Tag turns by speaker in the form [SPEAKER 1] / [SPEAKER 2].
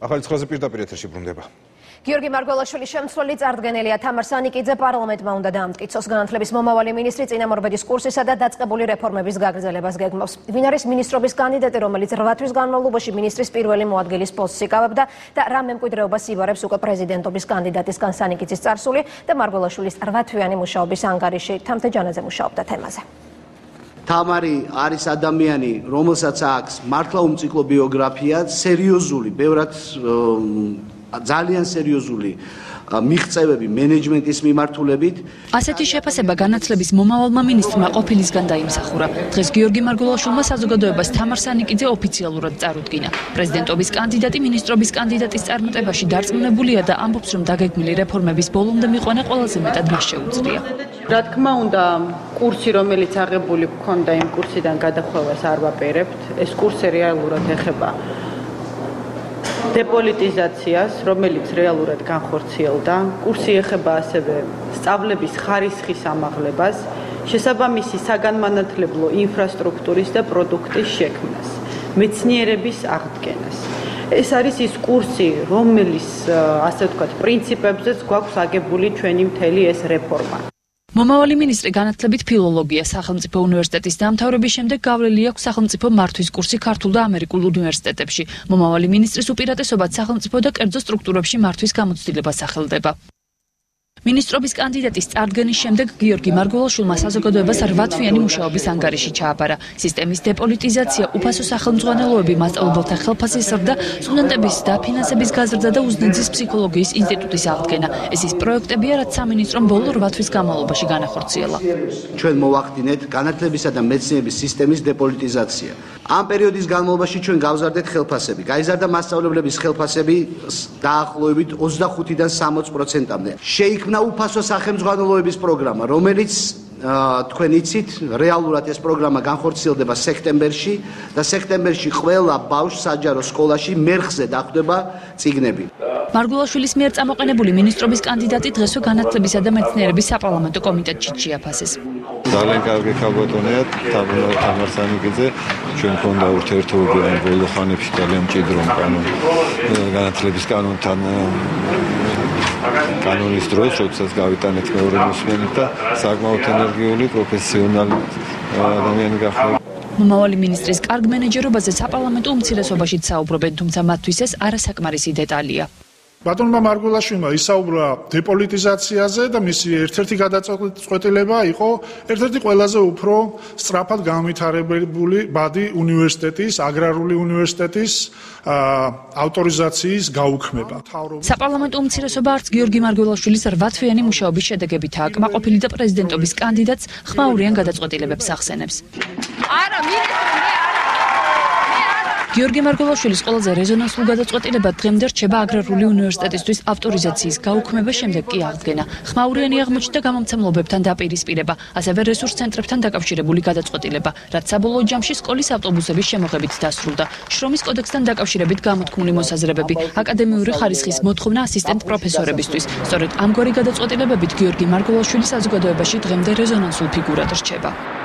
[SPEAKER 1] ახალი ცხრაზე პირდაპირ ეთერში ბრუნდება.
[SPEAKER 2] გიორგი მარგველაშვილის შემცვლელი წარდგენელია თამარ სანიკიძე პარლამენტმა უნდა დაამტკიცოს განათლების მომავალი მინისტრი წინამორბედის კურსისა და დაწყებული რეფორმების გაგრძელებას გეგმავს. ვინ არის მინისტრობის კანდიდატი, რომელიც 8 თვის განმავლობაში მინისტრის პირველი მოადგილის პოსტს იკავებდა და რა მემკვიდრეობას იბარებს უკვე პრეზიდენტობის კანდიდატისგან სანიკიძის წარსული და მარგველაშვილის 8 თვიანი მუშაობის ანგარიში თამთე ჯანაძე მუშაობდა თემაზე.
[SPEAKER 3] თამარი არის ადამიანი, რომელსაც აქვს მართლა უმციკლო ბიოგრაფია, სერიოზული, ბევრად ძალიან სერიოზული მიღწევები მენეჯმენტის მიმართულებით.
[SPEAKER 4] ასეთი შეფასება განათლების მომავალმა მინისტრმა ყოფილისგან დაიმსახურა. დღეს გიორგი მარგულაშვილმა საზოგადოებას თამარ სანიკიძე ოფიციალურად წარუდგინა. პრეზიდენტობის კანდიდატი მინისტრობის კანდიდატის წარმატებაში დარწმუნებულია და ამბობს, რომ დაგეგმილი რეფორმების ბოლომდე მიყვანა ყველაზე მეტად მას შეუძლია.
[SPEAKER 5] რა თქმა უნდა, კურსი, რომელიც აღებული გქონდა იმ კურსიდან გადახვევას არ ვაპირებთ. ეს კურსი რეალურად ეხება დეპოლიტიზაციას, რომელიც რეალურად განხორციელდა. კურსი ეხება ასევე სწავლების ხარისხის ამაღლებას, შესაბამისი საგანმანათლებლო ინფრასტრუქტურის და პროდუქტის შექმნას, მეცნიერების აღდგენას. ეს არის ის კურსი, რომელიც ასე ვთქვათ, პრინციპებზეც გვაქვს აგებული ჩვენი მთელი ეს რეფორმა.
[SPEAKER 4] მომავალი მინისტრი განათლებით ფილოლოგია სახელმწიფო უნივერსიტეტის დამთავრების შემდეგ გავლილი აქვს სახელმწიფო მართვის კურსი ქართულ და ამერიკულ უნივერსიტეტებში. მომავალი მინისტრის უპირატესობად სახელმწიფო და კერძო სტრუქტურებში მართვის გამოცდილება სახელდება. მინისტრობის კანდიდატის წარდგენის შემდეგ გიორგი მარგველაშვილმა საზოგადოებას 8 თვიანი მუშაობის ანგარიში ჩააბარა. სისტემის დეპოლიტიზაცია, უფასო სახელმძღვანელოები, მასწავლებელთა ხელფასის ზრდა, სტუდენტების დაფინანსების გაზრდა და უზნეძის ფსიქოლოგიის ინსტიტუტის აღდგენა. ეს ის პროექტებია, რაც სამინისტრომ ბოლო 8 თვის განმავლობაში განახორციელა.
[SPEAKER 3] ჩვენ მოვახდინეთ განათლებისა და მეცნიერების სისტემის დეპოლიტიზაცია. ამ პერიოდის განმავლობაში ჩვენ გავზარდეთ ხელფასები. გაიზარდა მასწავლებლების ხელფასები დაახლოებით 25-დან 60%-მდე. შეიქმნა უფასო სახელმძღვანელოების პროგრამა, რომელიც თქვენ იცით, რეალურად ეს პროგრამა განხორციელდება სექტემბერში და სექტემბერში ყველა ბავშვს საჯარო სკოლაში მერხზე დახვდება ციგნები.
[SPEAKER 4] მარგულაშვილის მიერ წამოყენებული მინისტრობის კანდიდატი დღესვე განათლებისა და მეცნიერების საპარლამენტო კომიტეტში შეაფასეს.
[SPEAKER 6] ძალიან კარგი ხალბატონია თამარ სანიკიძე ჩვენ ქონდა ურთიერთობები ამ ბოლო ხანებში ძალიან მჭიდრო კანონ განათლების კანონთან კანონის დროს, როდესაც გავიტანეთ მეორე მოსმენით და საკმაოდ ენერგიული პროფესიონალი ადამიანი გახდა.
[SPEAKER 4] მომავალი მინისტრის კარგ მენეჯერობაზე საპარლამენტო უმცირესობაშიც საუბრობენ, თუმცა მათთვის ეს არასაკმარისი დეტალია.
[SPEAKER 7] ბატონმა მარგულაშვილმა ისაუბრა დეპოლიტიზაციაზე და მისი ერთ-ერთი გადაწყვეტილება იყო ერთ-ერთი ყველაზე უფრო სწრაფად განვითარებული ბადი უნივერსიტეტის, აგრარული უნივერსიტეტის ავტორიზაციის გაუქმება.
[SPEAKER 4] საპარლამენტო უმცირესობა არც გიორგი მარგულაშვილის 8 თვიანი მუშაობის შედეგებითაა კმაყოფილი და პრეზიდენტობის კანდიდატს ხმაურიან გადაწყვეტილებებს ახსენებს. არა, მინისტრი გიორგი მარგულაშვილის ყველაზე რეზონანსულ გადაწყვეტილებად დღემდე რჩება აგრარული უნივერსიტეტისთვის ავტორიზაციის გაუქმება შემდეგ კი აღდგენა. ხმაურიანი აღმოჩნდა გამომცემლობებთან დაპირისპირება, ასევე რესურს ცენტრებთან დაკავშირებული გადაწყვეტილება, რაც საბოლოო ჯამში სკოლის ავტობუსების შემოღებით დასრულდა. შრომის კოდექსთან დაკავშირებით გამოთქმული მოსაზრებები, აკადემიური ხარისხის მოთხოვნა ასისტენტ პროფესორებისთვის. სწორედ ამგვარი გადაწყვეტილებებით გიორგი მარგულაშვილი საზოგადოებაში დღემდე რეზონანსულ ფიგურად რჩება.